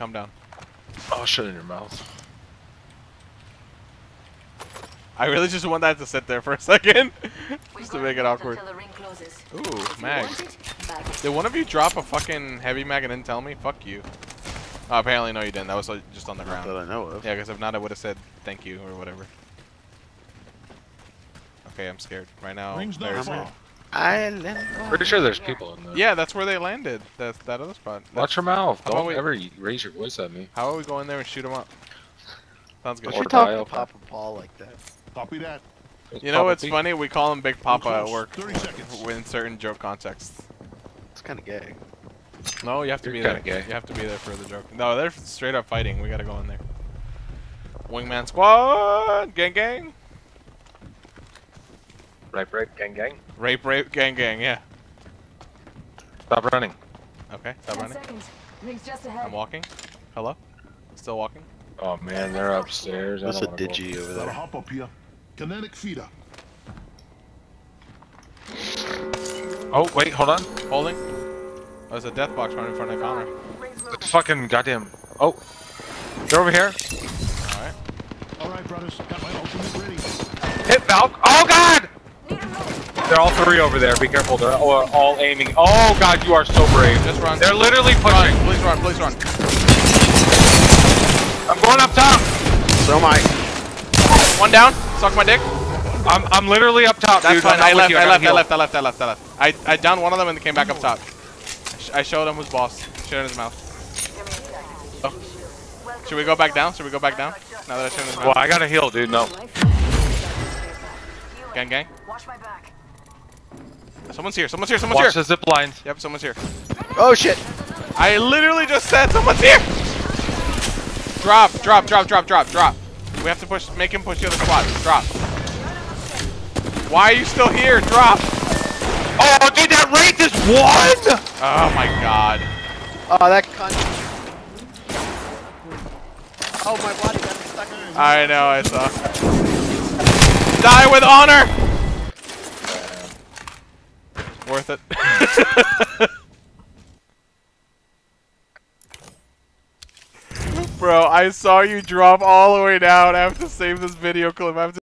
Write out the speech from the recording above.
Calm down. Oh, shit in your mouth. I really just want that to sit there for a second, just to make it awkward. Ooh, mag. Did one of you drop a fucking heavy mag and didn't tell me? Fuck you. Oh, apparently no, you didn't. That was like, just on the ground. that I know of. Yeah, because if not, I would have said thank you or whatever. Okay, I'm scared right now. Rings not There's- far. Island. Pretty sure there's people in there. yeah, that's where they landed. That's that other spot. Watch your mouth. Don't we- ever raise your voice at me. How about we go in there and shoot them up? Sounds good. Don't you talk to open. Papa Paul like that? Copy that. You know Papa what's Pete. funny? We call him Big Papa at work 30 seconds. in certain joke contexts. It's kind of gay. No, you have to You're be there. kinda gay. You have to be there for the joke. No, they're straight up fighting. We gotta go in there. Wingman squad, gang gang, Right, right, gang, gang. rape rape gang gang. Yeah. Stop running. Okay, stop running. seconds. Rings just ahead. I'm walking. Hello. Still walking. Oh man, they're upstairs. That's a don't go. digi over Gotta there. hop up here. Kinetic feeder. Oh wait, hold on. Holding. Oh, there's a death box right in front of Connor. The fucking goddamn. Oh, they're over here. All right. All right, brothers. Got my ultimate ready. Hit Valk. Oh god! They're all three over there. Be careful. They're all, all aiming. Oh god, you are so brave. Just run. They're literally Run. pushing. Please run. Please run. I'm going up top. So am I. One down. Suck my dick. I'm I'm literally up top, That's dude. fine. I'm not I left. I left. I left. I left. I left. I left. I I downed one of them and they came back up top. I, sh I showed him who's boss. Shit in his mouth. Oh. Should we go back down? Should we go back down? Now that I showed him his Well. I gotta heal, dude. No. Gang gang. Watch my back. Someone's here. Someone's here. Someone's Watch here. the zip lines. Yep. Someone's here. Oh shit! I literally just said someone's here. Drop. Drop. Drop. Drop. Drop. Drop. We have to push. Make him push the other squad. Drop. Why are you still here? Drop. Oh, dude, that wraith is one. Oh my god. Oh, that cunt. Oh, my body got stuck in I know. I saw. Die with honor. Worth it. Bro, I saw you drop all the way down. I have to save this video clip. I have to